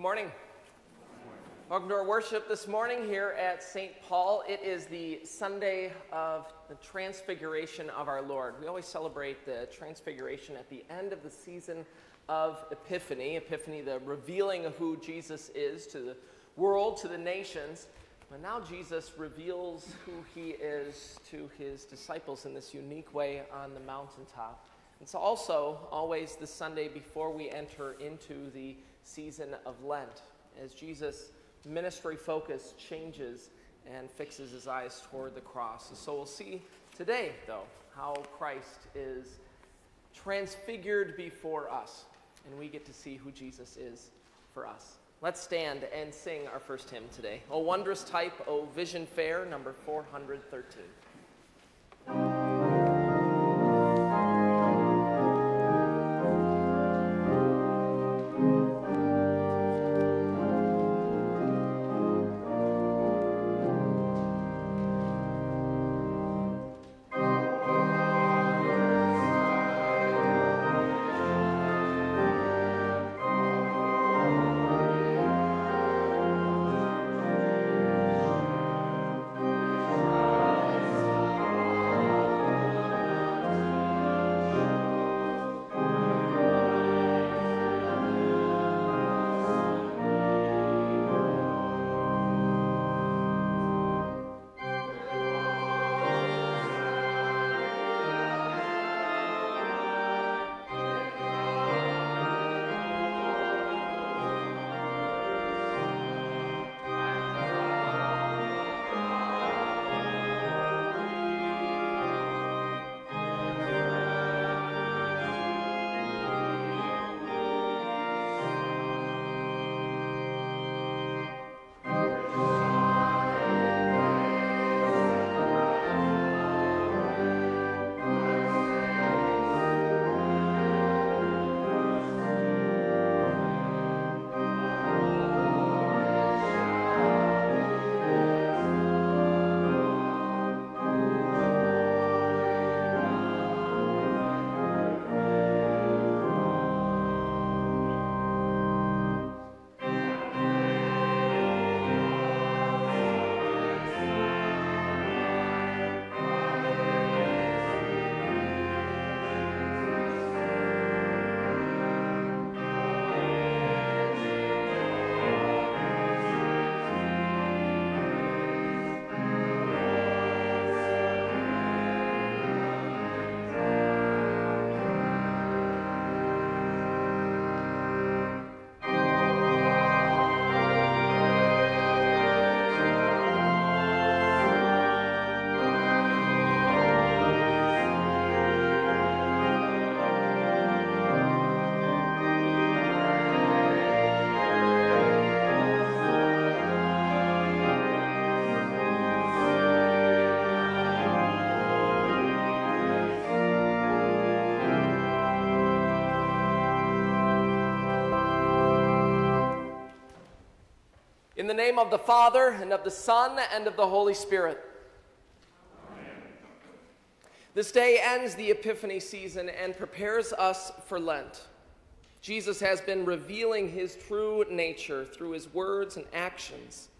Good morning. Welcome to our worship this morning here at St. Paul. It is the Sunday of the Transfiguration of our Lord. We always celebrate the Transfiguration at the end of the season of Epiphany. Epiphany, the revealing of who Jesus is to the world, to the nations. But now Jesus reveals who he is to his disciples in this unique way on the mountaintop. It's also always the Sunday before we enter into the season of Lent, as Jesus' ministry focus changes and fixes his eyes toward the cross. So we'll see today, though, how Christ is transfigured before us, and we get to see who Jesus is for us. Let's stand and sing our first hymn today. O wondrous type, O vision fair, number 413. In the name of the Father, and of the Son, and of the Holy Spirit. Amen. This day ends the Epiphany season and prepares us for Lent. Jesus has been revealing his true nature through his words and actions.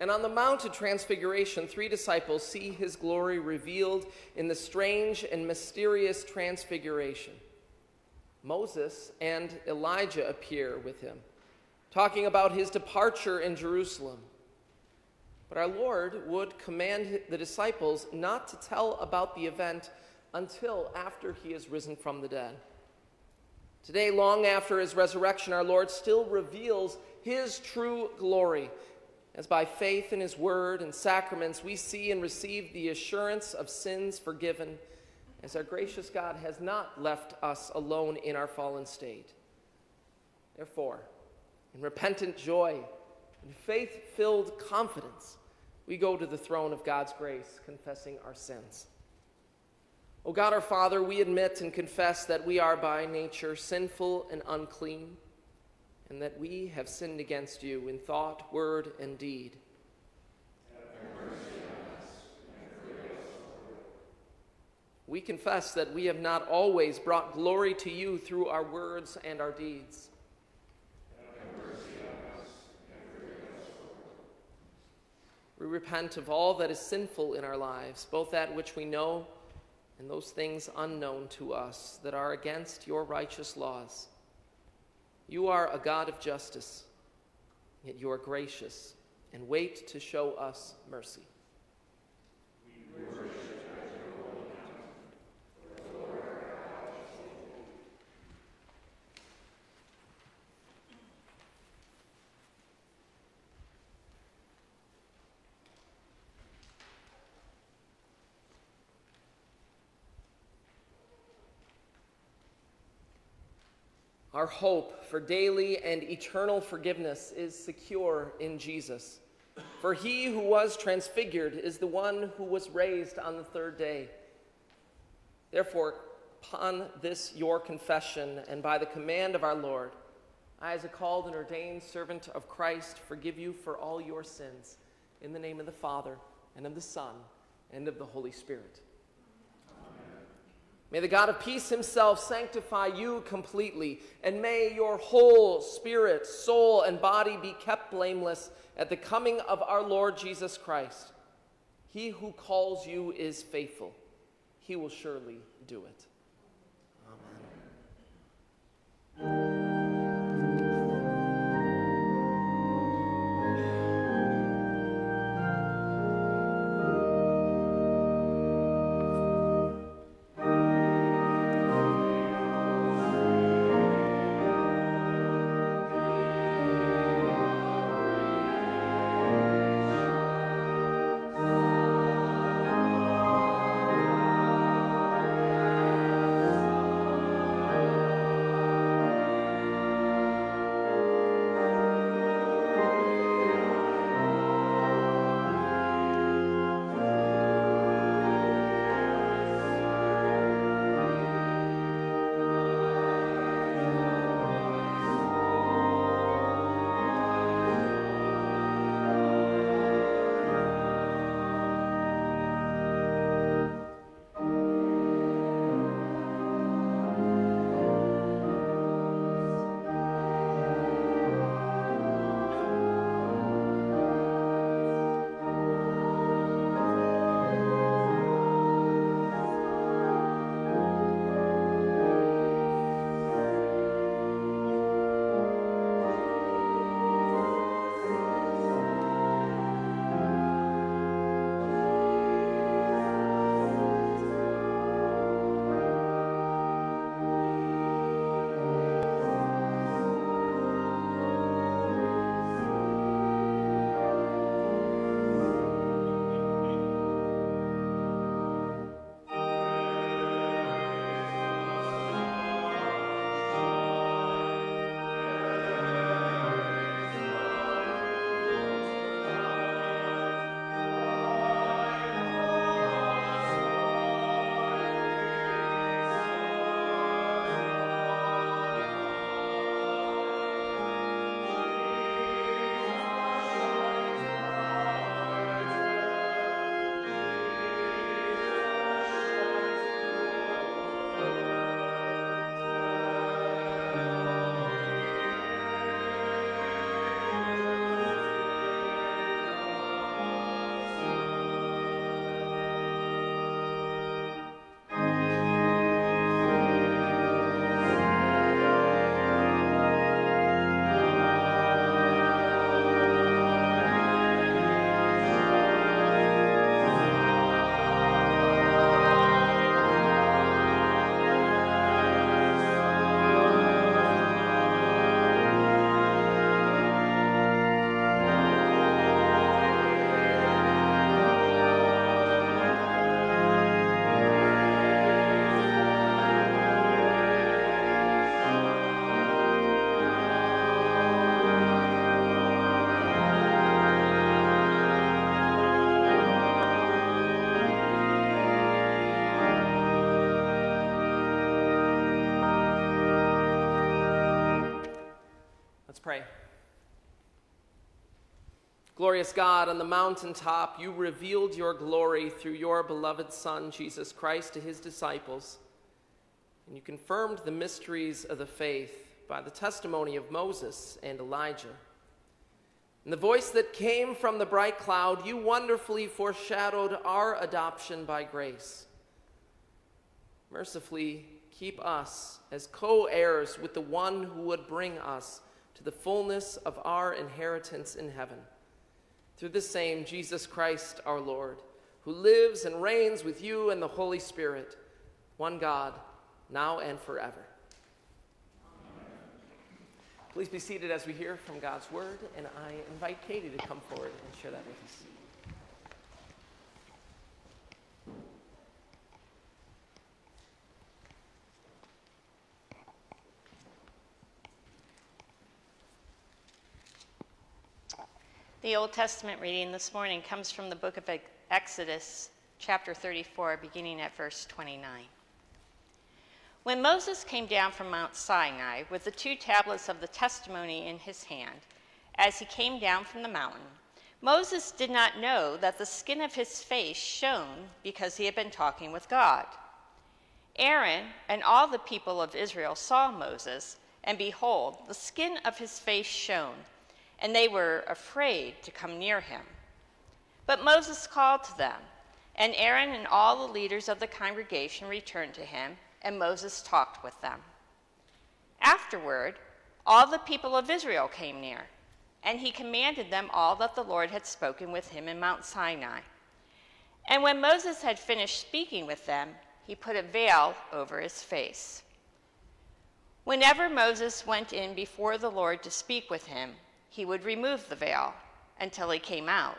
And on the Mount of Transfiguration, three disciples see his glory revealed in the strange and mysterious transfiguration. Moses and Elijah appear with him talking about his departure in Jerusalem. But our Lord would command the disciples not to tell about the event until after he is risen from the dead. Today, long after his resurrection, our Lord still reveals his true glory, as by faith in his word and sacraments we see and receive the assurance of sins forgiven, as our gracious God has not left us alone in our fallen state. Therefore, in repentant joy, in faith filled confidence, we go to the throne of God's grace, confessing our sins. O God our Father, we admit and confess that we are by nature sinful and unclean, and that we have sinned against you in thought, word, and deed. We confess that we have not always brought glory to you through our words and our deeds. We repent of all that is sinful in our lives, both that which we know and those things unknown to us that are against your righteous laws. You are a God of justice, yet you are gracious and wait to show us mercy. Our hope for daily and eternal forgiveness is secure in Jesus. For he who was transfigured is the one who was raised on the third day. Therefore, upon this your confession and by the command of our Lord, I, as a called and ordained servant of Christ, forgive you for all your sins. In the name of the Father, and of the Son, and of the Holy Spirit. May the God of peace himself sanctify you completely, and may your whole spirit, soul, and body be kept blameless at the coming of our Lord Jesus Christ. He who calls you is faithful, he will surely do it. pray. Glorious God, on the mountaintop, you revealed your glory through your beloved Son, Jesus Christ, to his disciples, and you confirmed the mysteries of the faith by the testimony of Moses and Elijah. And the voice that came from the bright cloud, you wonderfully foreshadowed our adoption by grace. Mercifully, keep us as co heirs with the one who would bring us to the fullness of our inheritance in heaven. Through the same Jesus Christ our Lord, who lives and reigns with you and the Holy Spirit, one God, now and forever. Please be seated as we hear from God's word, and I invite Katie to come forward and share that with us. The Old Testament reading this morning comes from the book of Exodus, chapter 34, beginning at verse 29. When Moses came down from Mount Sinai with the two tablets of the testimony in his hand, as he came down from the mountain, Moses did not know that the skin of his face shone because he had been talking with God. Aaron and all the people of Israel saw Moses, and behold, the skin of his face shone and they were afraid to come near him. But Moses called to them, and Aaron and all the leaders of the congregation returned to him, and Moses talked with them. Afterward, all the people of Israel came near, and he commanded them all that the Lord had spoken with him in Mount Sinai. And when Moses had finished speaking with them, he put a veil over his face. Whenever Moses went in before the Lord to speak with him, he would remove the veil until he came out.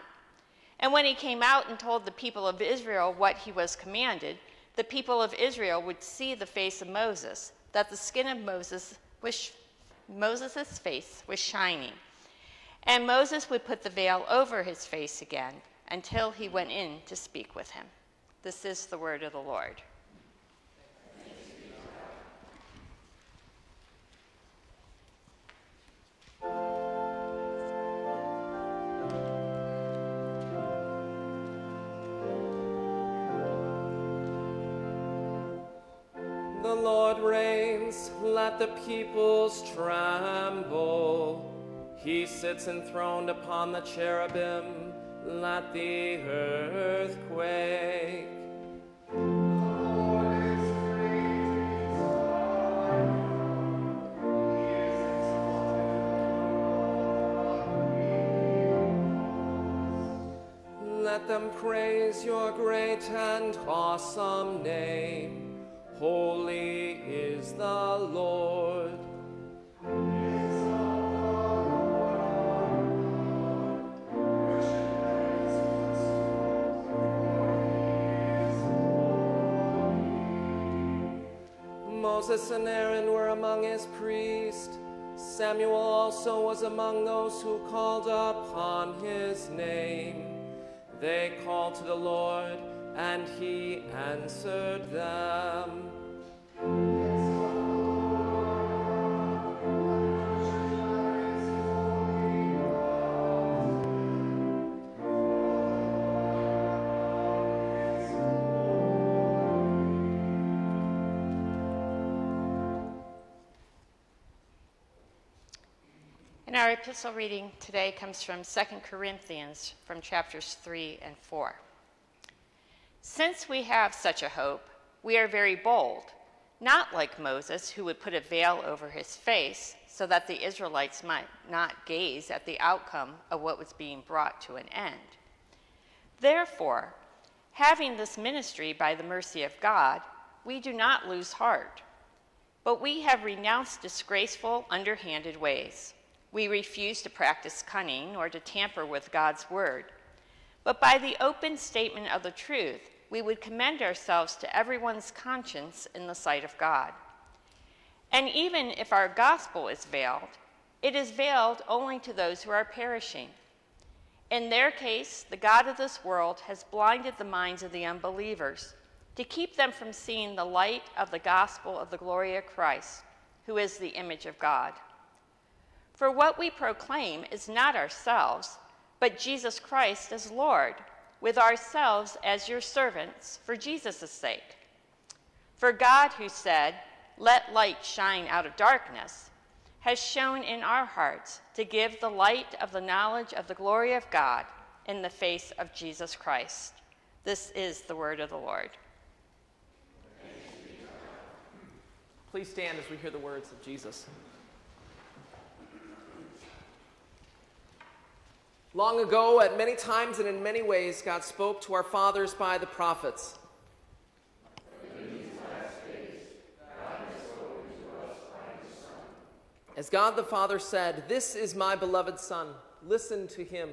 And when he came out and told the people of Israel what he was commanded, the people of Israel would see the face of Moses, that the skin of Moses was Moses' face was shining. And Moses would put the veil over his face again until he went in to speak with him. This is the word of the Lord. Let the peoples tremble. He sits enthroned upon the cherubim, let the earth quake. Let them praise your great and awesome name. Holy is the Lord. Moses and Aaron were among his priests. Samuel also was among those who called upon his name. They called to the Lord, and he answered them. Epistle reading today comes from 2 Corinthians from chapters 3 and 4. Since we have such a hope, we are very bold not like Moses, who would put a veil over his face so that the Israelites might not gaze at the outcome of what was being brought to an end. Therefore, having this ministry by the mercy of God, we do not lose heart. But we have renounced disgraceful, underhanded ways. We refuse to practice cunning or to tamper with God's word. But by the open statement of the truth, we would commend ourselves to everyone's conscience in the sight of God. And even if our gospel is veiled, it is veiled only to those who are perishing. In their case, the God of this world has blinded the minds of the unbelievers to keep them from seeing the light of the gospel of the glory of Christ, who is the image of God. For what we proclaim is not ourselves, but Jesus Christ as Lord with ourselves as your servants for Jesus' sake. For God, who said, Let light shine out of darkness, has shone in our hearts to give the light of the knowledge of the glory of God in the face of Jesus Christ. This is the word of the Lord. Please stand as we hear the words of Jesus. Long ago, at many times and in many ways, God spoke to our fathers by the prophets. As God the Father said, This is my beloved Son, listen to him.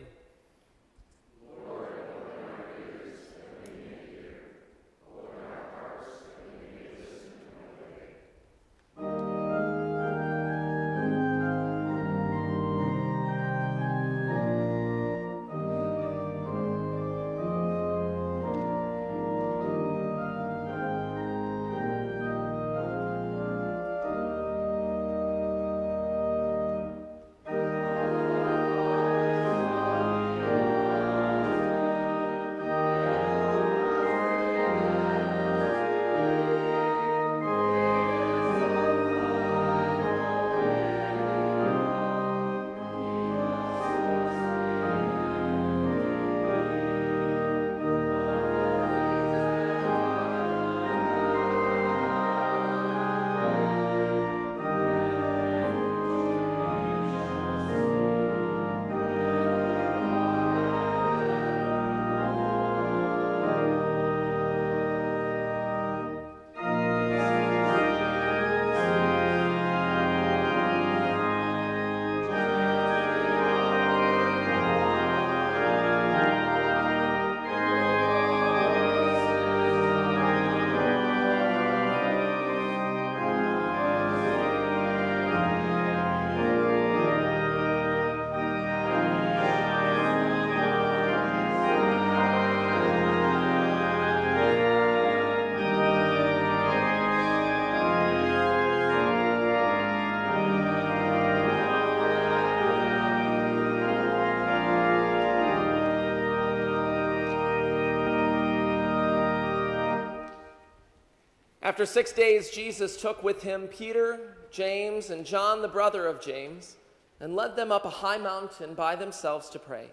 After six days, Jesus took with him Peter, James, and John, the brother of James, and led them up a high mountain by themselves to pray.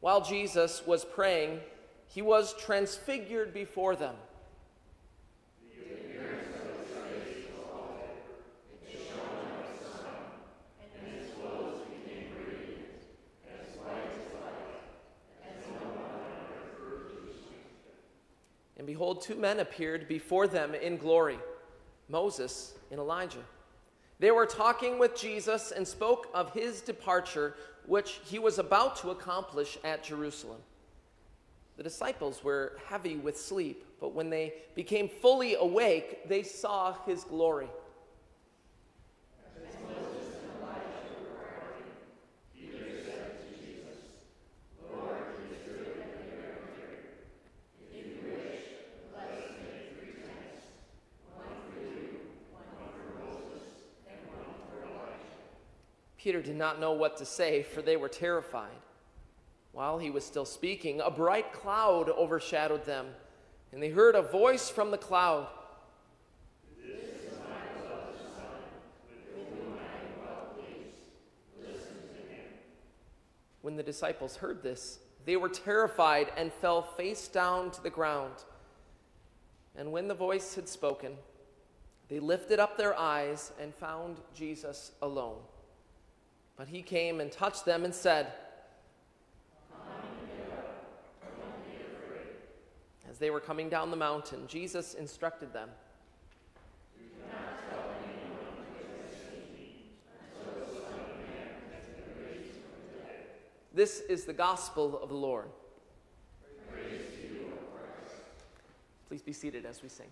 While Jesus was praying, he was transfigured before them. And behold, two men appeared before them in glory Moses and Elijah. They were talking with Jesus and spoke of his departure, which he was about to accomplish at Jerusalem. The disciples were heavy with sleep, but when they became fully awake, they saw his glory. Peter did not know what to say, for they were terrified. While he was still speaking, a bright cloud overshadowed them, and they heard a voice from the cloud. When the disciples heard this, they were terrified and fell face down to the ground. And when the voice had spoken, they lifted up their eyes and found Jesus alone. But he came and touched them and said, As they were coming down the mountain, Jesus instructed them. This is the gospel of the Lord. Please be seated as we sing.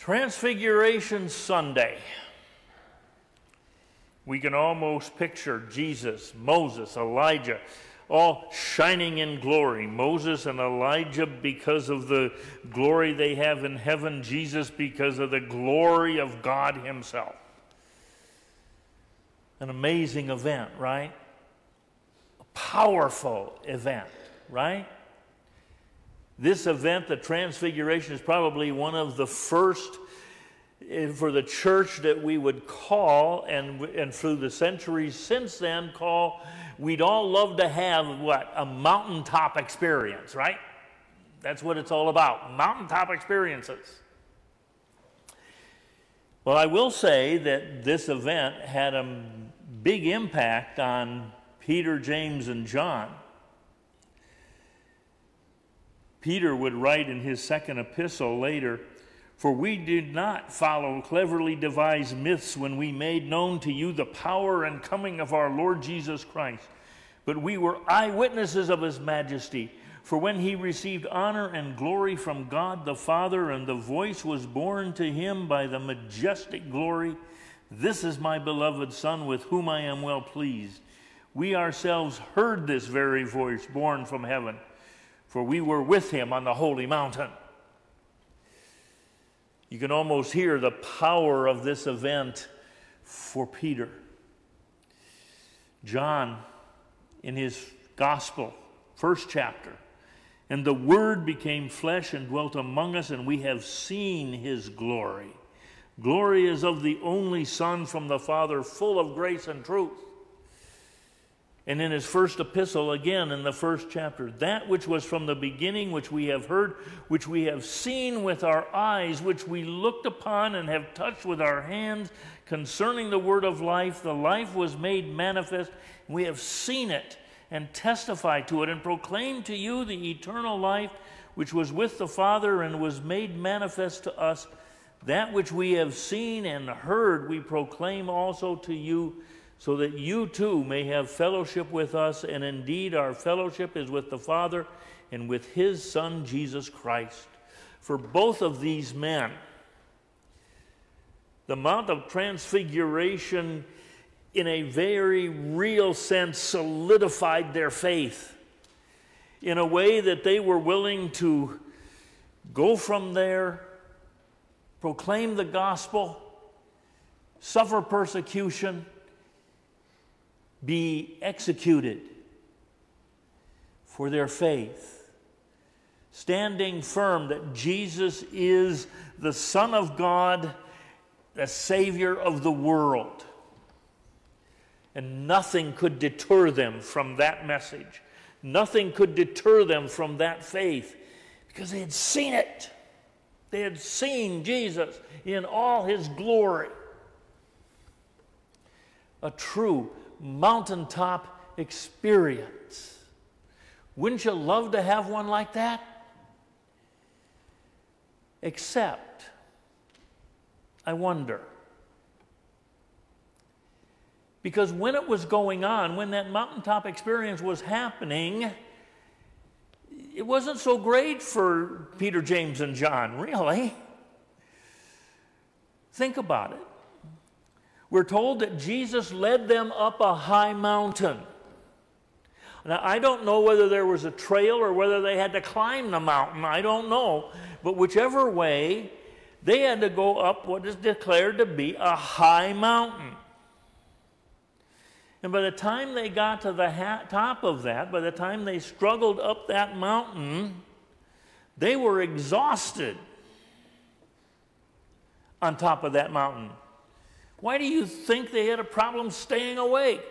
Transfiguration Sunday. We can almost picture Jesus, Moses, Elijah, all shining in glory. Moses and Elijah because of the glory they have in heaven, Jesus because of the glory of God Himself. An amazing event, right? A powerful event, right? This event, the Transfiguration, is probably one of the first eh, for the church that we would call, and, and through the centuries since then, call, we'd all love to have what? A mountaintop experience, right? That's what it's all about mountaintop experiences. Well, I will say that this event had a big impact on Peter, James, and John. Peter would write in his second epistle later, For we did not follow cleverly devised myths when we made known to you the power and coming of our Lord Jesus Christ, but we were eyewitnesses of his majesty. For when he received honor and glory from God the Father, and the voice was borne to him by the majestic glory, This is my beloved Son, with whom I am well pleased. We ourselves heard this very voice borne from heaven for we were with him on the holy mountain. You can almost hear the power of this event for Peter. John, in his gospel, first chapter, and the Word became flesh and dwelt among us, and we have seen his glory. Glory is of the only Son from the Father, full of grace and truth. And in his first epistle, again in the first chapter, that which was from the beginning, which we have heard, which we have seen with our eyes, which we looked upon and have touched with our hands, concerning the word of life, the life was made manifest. We have seen it and testify to it and proclaim to you the eternal life which was with the Father and was made manifest to us. That which we have seen and heard, we proclaim also to you so that you too may have fellowship with us, and indeed our fellowship is with the Father and with his Son, Jesus Christ. For both of these men, the Mount of Transfiguration, in a very real sense, solidified their faith in a way that they were willing to go from there, proclaim the gospel, suffer persecution be executed for their faith, standing firm that Jesus is the Son of God, the Savior of the world. And nothing could deter them from that message. Nothing could deter them from that faith because they had seen it. They had seen Jesus in all his glory. A true mountaintop experience. Wouldn't you love to have one like that? Except, I wonder. Because when it was going on, when that mountaintop experience was happening, it wasn't so great for Peter, James, and John, really. Think about it we're told that Jesus led them up a high mountain. Now, I don't know whether there was a trail or whether they had to climb the mountain. I don't know. But whichever way, they had to go up what is declared to be a high mountain. And by the time they got to the top of that, by the time they struggled up that mountain, they were exhausted on top of that mountain. Why do you think they had a problem staying awake?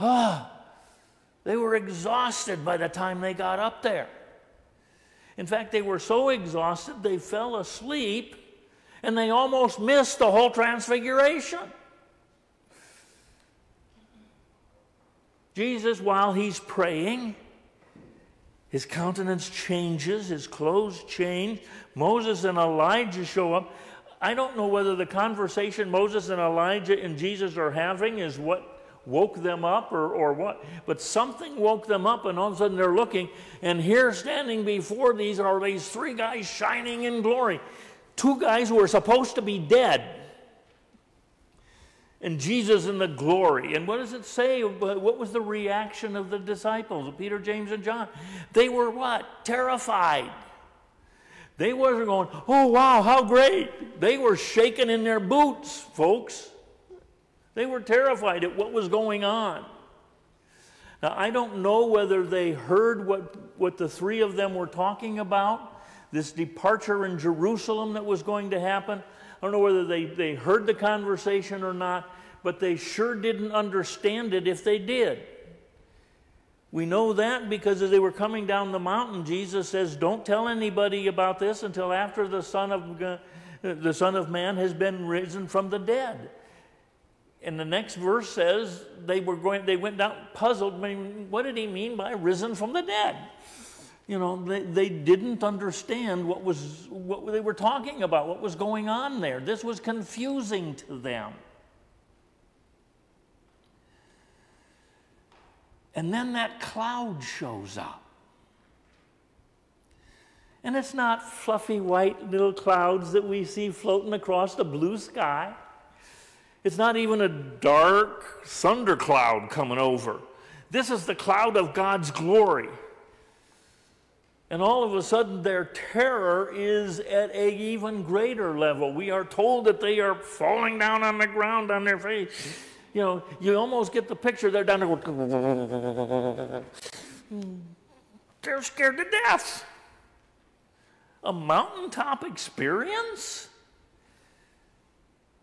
Ah, they were exhausted by the time they got up there. In fact, they were so exhausted they fell asleep and they almost missed the whole transfiguration. Jesus, while he's praying, his countenance changes, his clothes change. Moses and Elijah show up. I don't know whether the conversation Moses and Elijah and Jesus are having is what woke them up or, or what, but something woke them up, and all of a sudden they're looking, and here standing before these are these three guys shining in glory. two guys who were supposed to be dead. And Jesus in the glory. And what does it say? What was the reaction of the disciples, Peter, James, and John? They were what? Terrified. They wasn't going, oh, wow, how great. They were shaking in their boots, folks. They were terrified at what was going on. Now, I don't know whether they heard what, what the three of them were talking about, this departure in Jerusalem that was going to happen. I don't know whether they, they heard the conversation or not, but they sure didn't understand it if they did. We know that because as they were coming down the mountain, Jesus says, Don't tell anybody about this until after the Son of, the Son of Man has been risen from the dead. And the next verse says they were going, they went down puzzled. I mean, what did he mean by risen from the dead? You know, they, they didn't understand what was what they were talking about, what was going on there. This was confusing to them. And then that cloud shows up. And it's not fluffy white little clouds that we see floating across the blue sky. It's not even a dark thundercloud coming over. This is the cloud of God's glory. And all of a sudden, their terror is at an even greater level. We are told that they are falling down on the ground on their face you know, you almost get the picture. They're down there. They're scared to death. A mountaintop experience?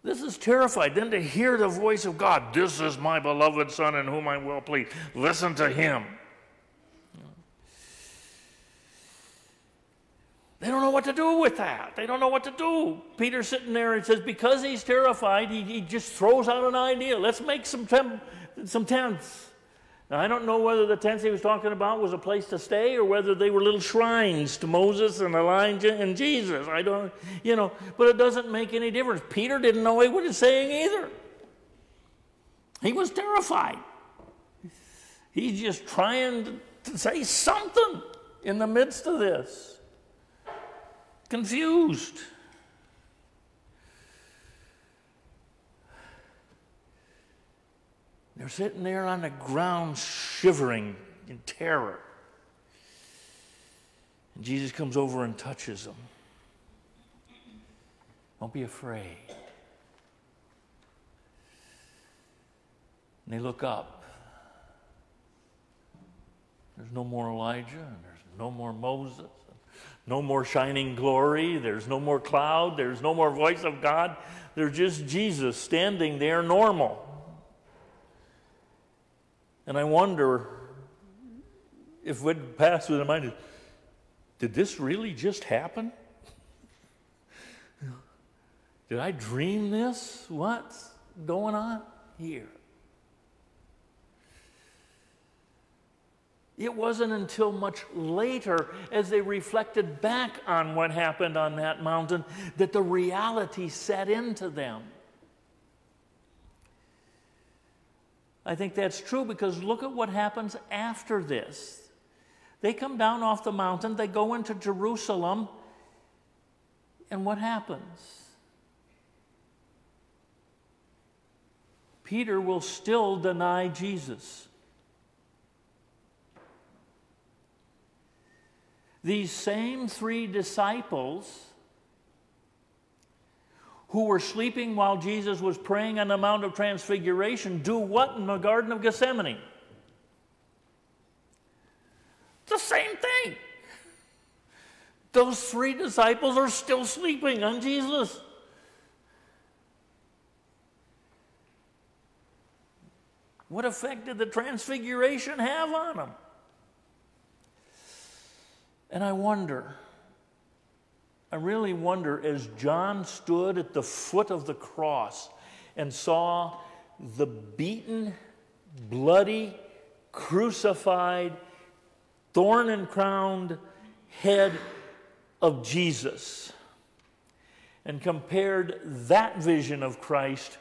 This is terrified. Then to hear the voice of God, this is my beloved Son in whom I will please. Listen to him. They don't know what to do with that. They don't know what to do. Peter's sitting there and says, because he's terrified, he, he just throws out an idea. Let's make some, some tents. Now, I don't know whether the tents he was talking about was a place to stay or whether they were little shrines to Moses and Elijah and Jesus. I don't, you know, but it doesn't make any difference. Peter didn't know what he was saying either. He was terrified. He's just trying to say something in the midst of this confused. They're sitting there on the ground shivering in terror. And Jesus comes over and touches them. Don't be afraid. And they look up. There's no more Elijah, and there's no more Moses no more shining glory. There's no more cloud. There's no more voice of God. There's just Jesus standing there normal. And I wonder if what passed through their mind is, did this really just happen? Did I dream this? What's going on here? It wasn't until much later, as they reflected back on what happened on that mountain, that the reality set into them. I think that's true because look at what happens after this. They come down off the mountain, they go into Jerusalem, and what happens? Peter will still deny Jesus. These same three disciples who were sleeping while Jesus was praying on the Mount of Transfiguration do what in the Garden of Gethsemane? The same thing. Those three disciples are still sleeping on Jesus. What effect did the Transfiguration have on them? And I wonder, I really wonder, as John stood at the foot of the cross and saw the beaten, bloody, crucified, thorn and crowned head of Jesus, and compared that vision of Christ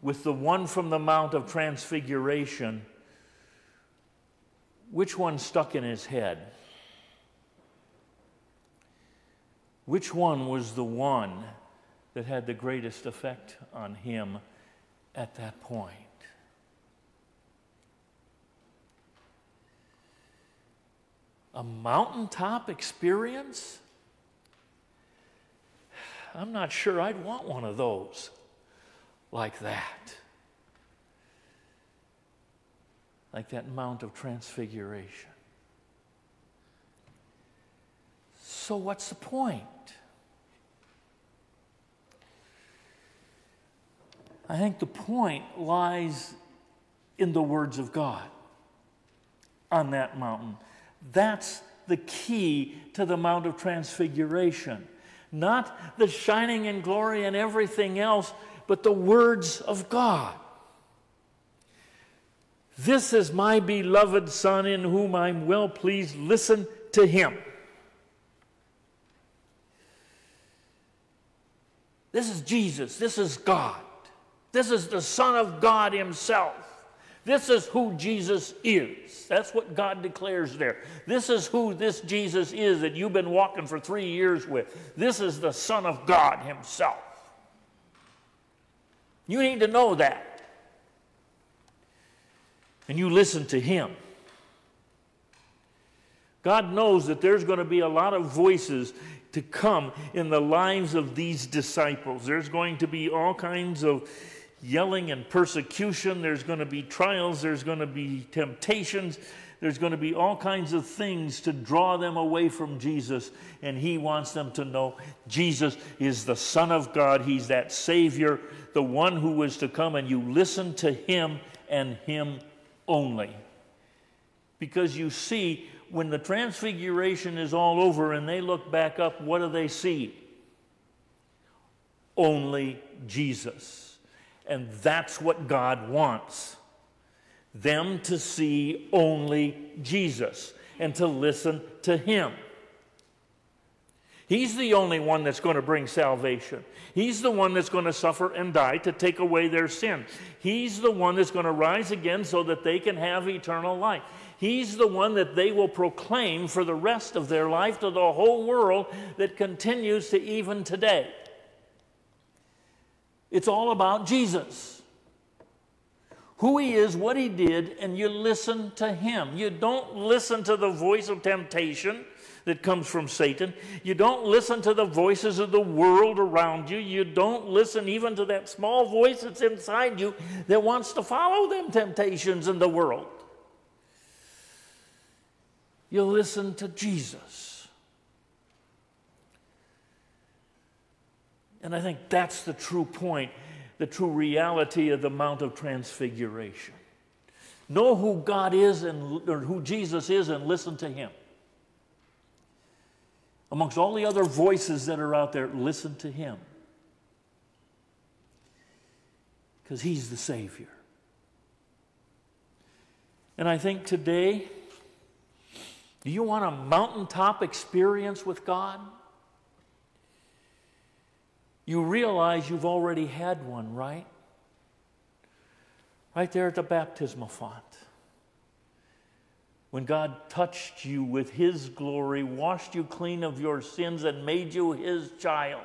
with the one from the Mount of Transfiguration, which one stuck in his head? Which one was the one that had the greatest effect on him at that point? A mountaintop experience? I'm not sure I'd want one of those like that. Like that Mount of Transfiguration. So, what's the point? I think the point lies in the words of God on that mountain. That's the key to the Mount of Transfiguration. Not the shining and glory and everything else, but the words of God. This is my beloved Son in whom I'm well pleased. Listen to him. This is Jesus. This is God. This is the Son of God Himself. This is who Jesus is. That's what God declares there. This is who this Jesus is that you've been walking for three years with. This is the Son of God Himself. You need to know that. And you listen to Him. God knows that there's going to be a lot of voices to come in the lives of these disciples. There's going to be all kinds of yelling and persecution. There's going to be trials. There's going to be temptations. There's going to be all kinds of things to draw them away from Jesus. And He wants them to know Jesus is the Son of God. He's that Savior, the one who was to come. And you listen to Him and Him only. Because you see, when the transfiguration is all over and they look back up, what do they see? Only Jesus. And that's what God wants them to see only Jesus and to listen to Him. He's the only one that's going to bring salvation. He's the one that's going to suffer and die to take away their sin. He's the one that's going to rise again so that they can have eternal life. He's the one that they will proclaim for the rest of their life to the whole world that continues to even today. It's all about Jesus. Who he is, what he did, and you listen to him. You don't listen to the voice of temptation that comes from Satan. You don't listen to the voices of the world around you. You don't listen even to that small voice that's inside you that wants to follow them temptations in the world. You listen to Jesus. And I think that's the true point, the true reality of the Mount of Transfiguration. Know who God is and or who Jesus is and listen to him. Amongst all the other voices that are out there, listen to him. Because he's the Savior. And I think today, do you want a mountaintop experience with God? You realize you've already had one, right? Right there at the baptismal font. When God touched you with His glory, washed you clean of your sins, and made you His child.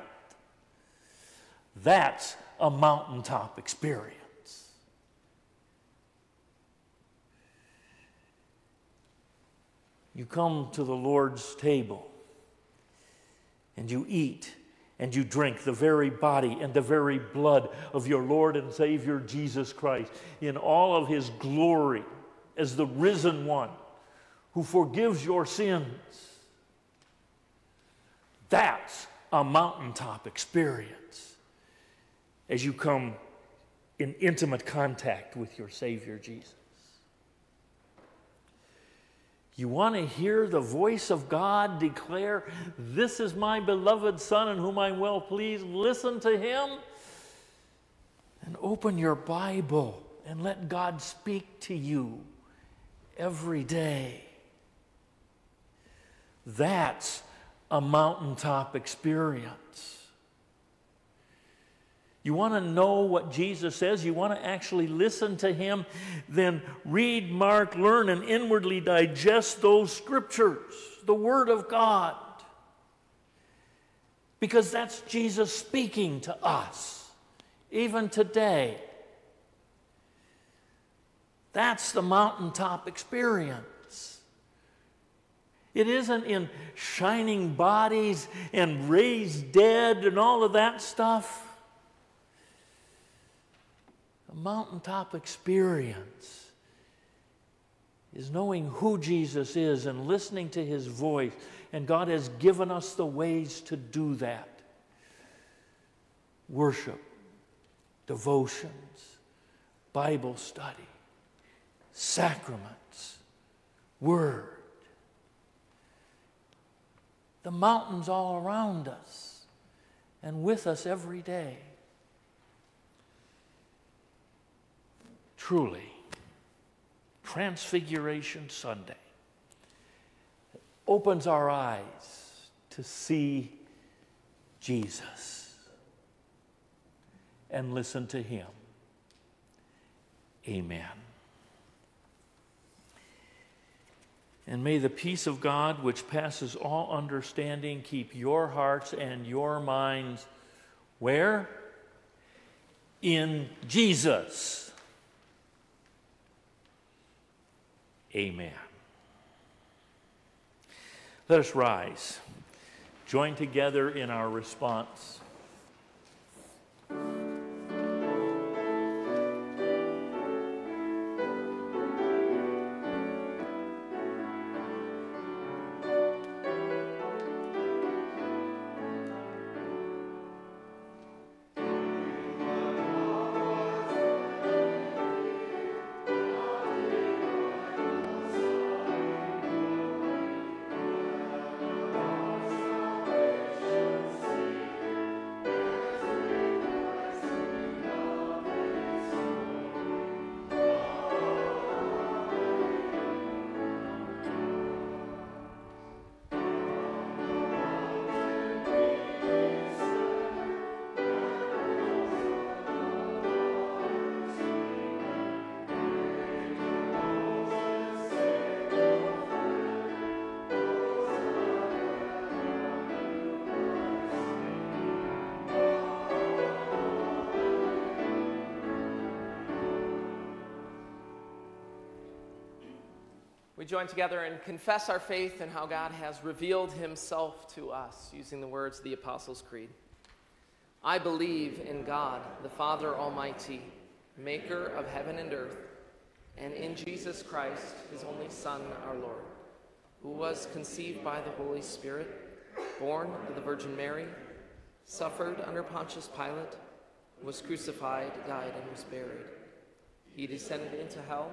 That's a mountaintop experience. You come to the Lord's table and you eat and you drink the very body and the very blood of your Lord and Savior Jesus Christ in all of his glory as the risen one who forgives your sins. That's a mountaintop experience as you come in intimate contact with your Savior Jesus. You want to hear the voice of God declare, This is my beloved Son in whom I'm well pleased. Listen to him. And open your Bible and let God speak to you every day. That's a mountaintop experience. You want to know what Jesus says? You want to actually listen to him? Then read, mark, learn, and inwardly digest those scriptures, the Word of God. because that's Jesus speaking to us, even today. That's the mountaintop experience. It isn't in shining bodies and raised dead and all of that stuff. The mountaintop experience is knowing who Jesus is and listening to his voice. And God has given us the ways to do that worship, devotions, Bible study, sacraments, word. The mountains all around us and with us every day. Truly, Transfiguration Sunday opens our eyes to see Jesus and listen to Him. Amen. And may the peace of God, which passes all understanding, keep your hearts and your minds where? In Jesus. Amen. Let us rise, join together in our response. We join together and confess our faith and how God has revealed himself to us using the words of the Apostles' Creed. I believe in God, the Father Almighty, maker of heaven and earth, and in Jesus Christ, his only Son, our Lord, who was conceived by the Holy Spirit, born of the Virgin Mary, suffered under Pontius Pilate, was crucified, died, and was buried. He descended into hell.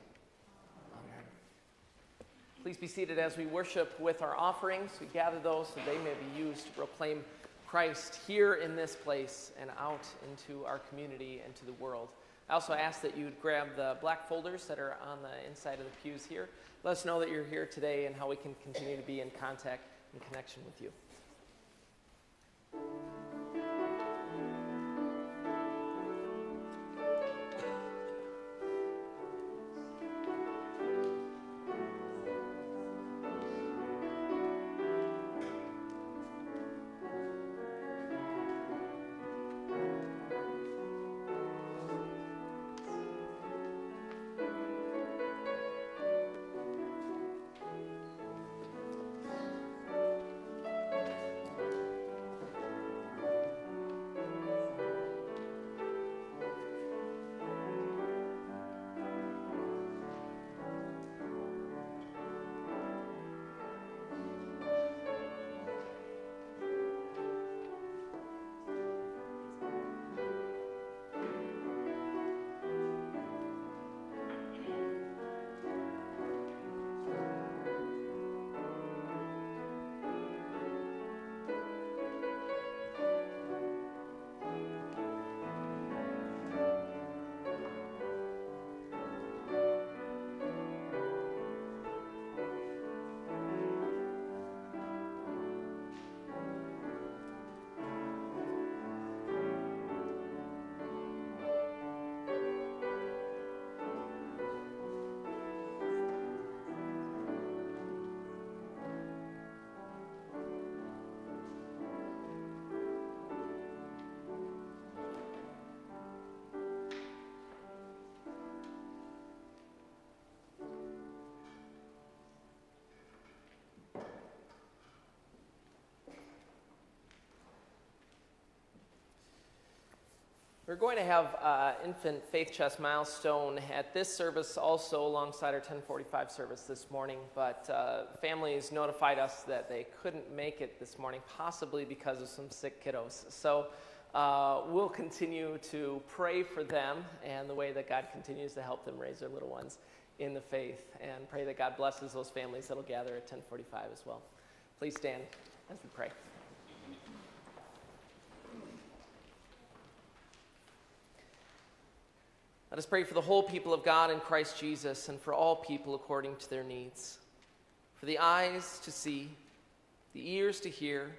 Please be seated as we worship with our offerings. We gather those so they may be used to proclaim Christ here in this place and out into our community and to the world. I also ask that you grab the black folders that are on the inside of the pews here. Let us know that you're here today and how we can continue to be in contact and connection with you. We're going to have uh, infant faith chest milestone at this service also alongside our 1045 service this morning, but uh, families notified us that they couldn't make it this morning, possibly because of some sick kiddos. So uh, we'll continue to pray for them and the way that God continues to help them raise their little ones in the faith, and pray that God blesses those families that'll gather at 1045 as well. Please stand as we pray. Let us pray for the whole people of God in Christ Jesus and for all people according to their needs. For the eyes to see, the ears to hear,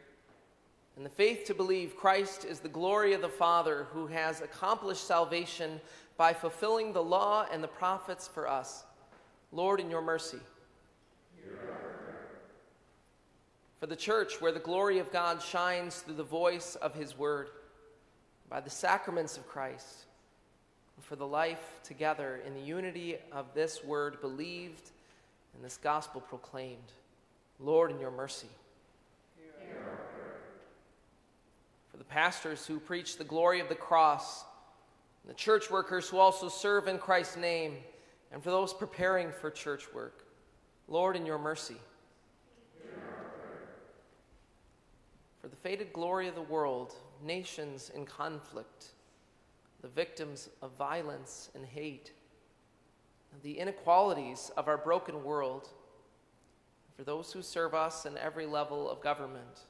and the faith to believe Christ is the glory of the Father who has accomplished salvation by fulfilling the law and the prophets for us. Lord, in your mercy. For the church, where the glory of God shines through the voice of his word, by the sacraments of Christ for the life together in the unity of this word believed and this gospel proclaimed. Lord, in your mercy. For the pastors who preach the glory of the cross, the church workers who also serve in Christ's name, and for those preparing for church work, Lord, in your mercy. For the faded glory of the world, nations in conflict, the victims of violence and hate, the inequalities of our broken world, for those who serve us in every level of government.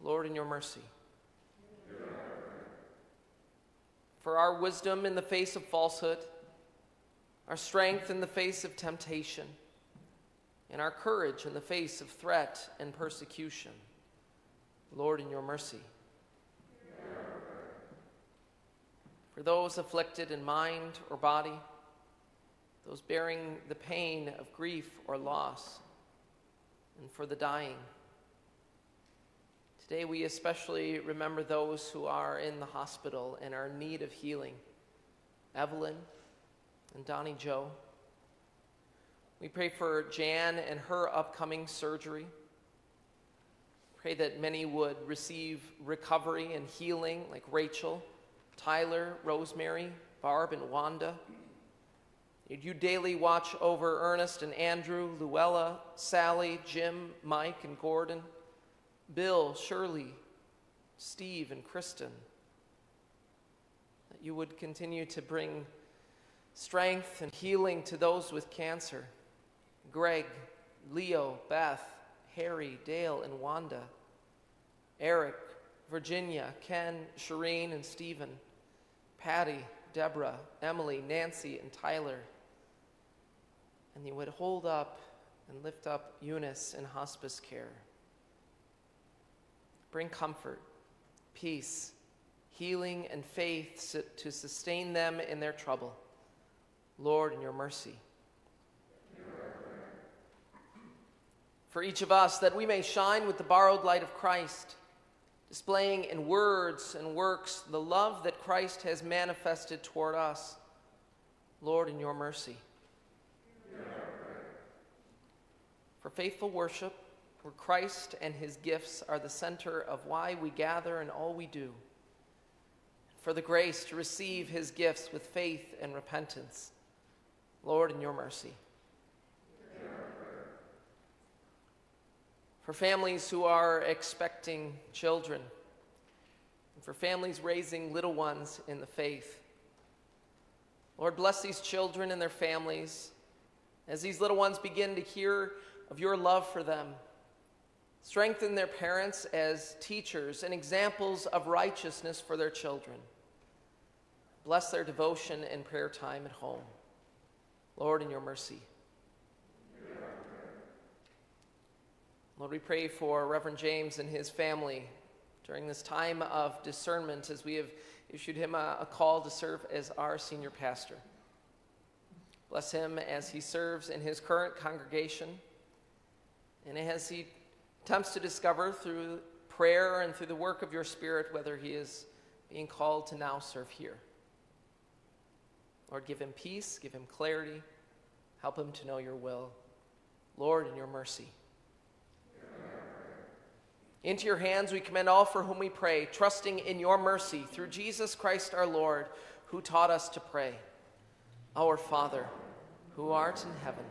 Lord, in your mercy. For our wisdom in the face of falsehood, our strength in the face of temptation, and our courage in the face of threat and persecution. Lord, in your mercy. For those afflicted in mind or body, those bearing the pain of grief or loss, and for the dying. Today, we especially remember those who are in the hospital and are in need of healing Evelyn and Donnie Joe. We pray for Jan and her upcoming surgery. Pray that many would receive recovery and healing, like Rachel Tyler, Rosemary, Barb, and Wanda. You daily watch over Ernest and Andrew, Luella, Sally, Jim, Mike, and Gordon, Bill, Shirley, Steve, and Kristen. That you would continue to bring strength and healing to those with cancer Greg, Leo, Beth, Harry, Dale, and Wanda, Eric, Virginia, Ken, Shireen, and Stephen, Patty, Deborah, Emily, Nancy, and Tyler. And you would hold up and lift up Eunice in hospice care. Bring comfort, peace, healing, and faith to sustain them in their trouble. Lord, in your mercy. For each of us, that we may shine with the borrowed light of Christ displaying in words and works the love that Christ has manifested toward us. Lord, in your mercy. For faithful worship, where Christ and his gifts are the center of why we gather and all we do. For the grace to receive his gifts with faith and repentance. Lord, in your mercy. For families who are expecting children, and for families raising little ones in the faith. Lord, bless these children and their families as these little ones begin to hear of your love for them. Strengthen their parents as teachers and examples of righteousness for their children. Bless their devotion and prayer time at home. Lord, in your mercy. Lord, we pray for Reverend James and his family during this time of discernment as we have issued him a, a, call to serve as our senior pastor. Bless him as he serves in his current congregation and as he attempts to discover through prayer and through the work of your Spirit whether he is being called to now serve here. Lord, give him peace, give him clarity, help him to know your will. Lord, in your mercy. Into your hands we commend all for whom we pray, trusting in your mercy through Jesus Christ our Lord, who taught us to pray. Our Father, who art in heaven,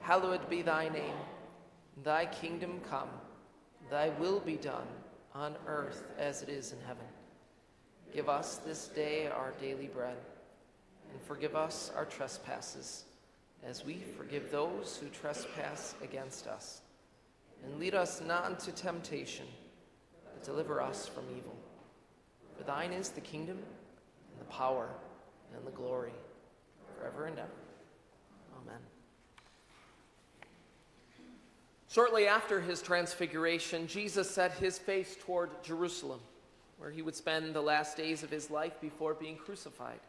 hallowed be thy name. Thy kingdom come, thy will be done on earth as it is in heaven. Give us this day our daily bread, and forgive us our trespasses, as we forgive those who trespass against us and lead us not into temptation, but deliver us from evil. For thine is the kingdom, and the power, and the glory, forever and ever. Amen. Shortly after his transfiguration, Jesus set his face toward Jerusalem, where he would spend the last days of his life before being crucified.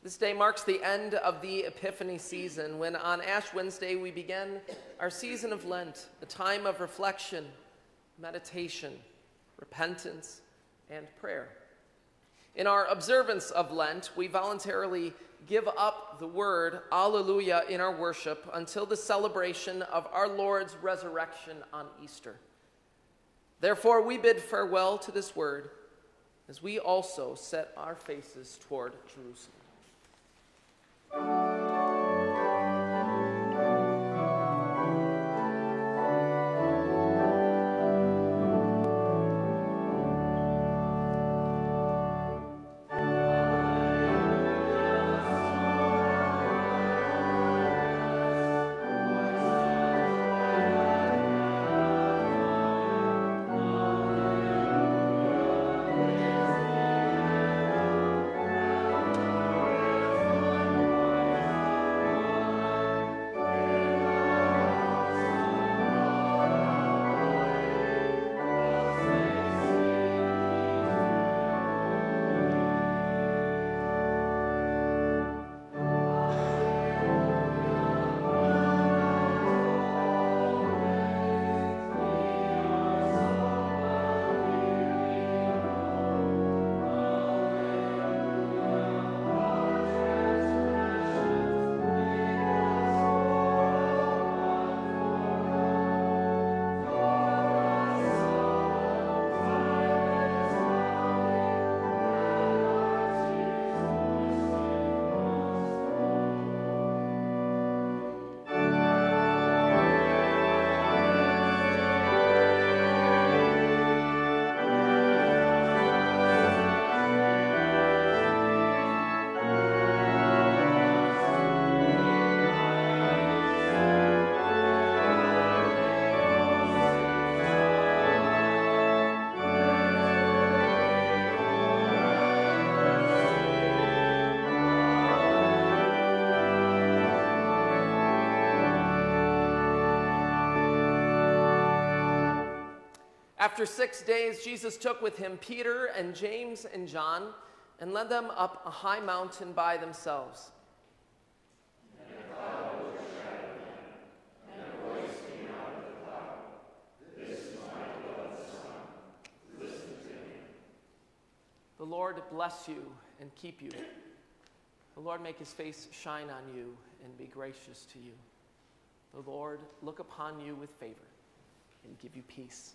This day marks the end of the Epiphany season, when on Ash Wednesday we begin our season of Lent, a time of reflection, meditation, repentance, and prayer. In our observance of Lent, we voluntarily give up the word Alleluia in our worship until the celebration of our Lord's resurrection on Easter. Therefore, we bid farewell to this word as we also set our faces toward Jerusalem. Thank you. After six days, Jesus took with him Peter and James and John and led them up a high mountain by themselves. The Lord bless you and keep you. The Lord make his face shine on you and be gracious to you. The Lord look upon you with favor and give you peace.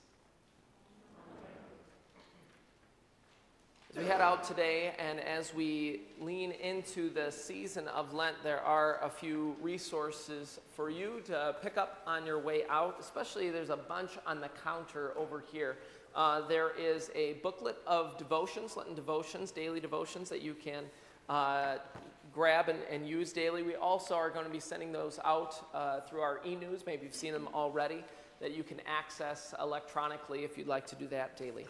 As we head out today and as we lean into the season of Lent, there are a few resources for you to pick up on your way out. Especially, there's a bunch on the counter over here. Uh, there is a booklet of devotions, Lenten devotions, daily devotions that you can uh, grab and, and, use daily. We also are going to be sending those out uh, through our e news. Maybe you've seen them already, that you can access electronically if you'd like to do that daily.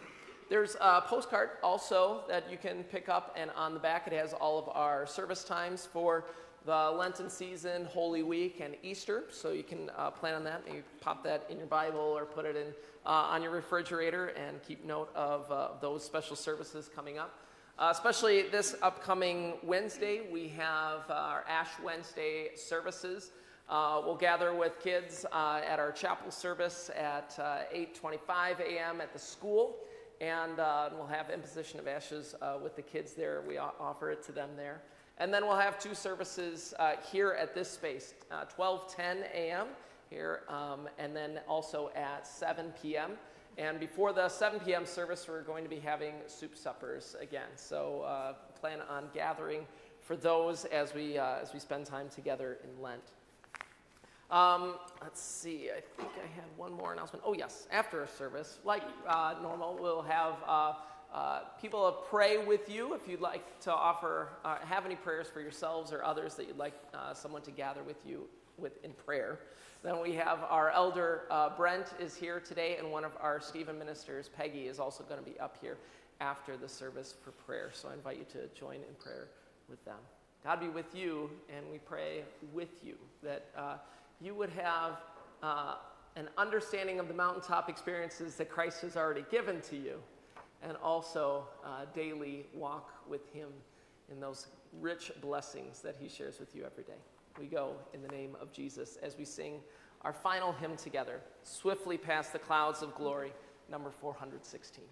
There's a postcard also that you can pick up, and on the back it has all of our service times for the Lenten season, Holy Week, and Easter. So you can uh, plan on that. Maybe pop that in your Bible or put it in uh, on your refrigerator and keep note of uh, those special services coming up. Uh, especially this upcoming Wednesday, we have our Ash Wednesday services. Uh, we'll gather with kids uh, at our chapel service at 8:25 a.m. at the school and uh, we'll have imposition of ashes uh, with the kids there. We offer it to them there. And then we'll have two services uh, here at this space, 12:10 uh, a.m. here, um, and then also at 7 p.m. And before the 7 p.m. service, we're going to be having soup suppers again. So uh, plan on gathering for those as we, uh, as we spend time together in Lent. Um, let's see, I think I had one more announcement. Oh, yes, after service, like uh, normal, we'll have uh, uh, people pray with you if you'd like to offer, uh, have any prayers for yourselves or others that you'd like uh, someone to gather with you with in prayer. Then we have our elder uh, Brent is here today, and one of our Stephen ministers, Peggy, is also going to be up here after the service for prayer. So I invite you to join in prayer with them. God be with you, and we pray with you that you would have uh, an understanding of the mountaintop experiences that Christ has already given to you, and also uh, daily walk with Him in those rich blessings that He shares with you every day. We go in the name of Jesus as we sing our final hymn together, Swiftly Pass the Clouds of Glory, number 416.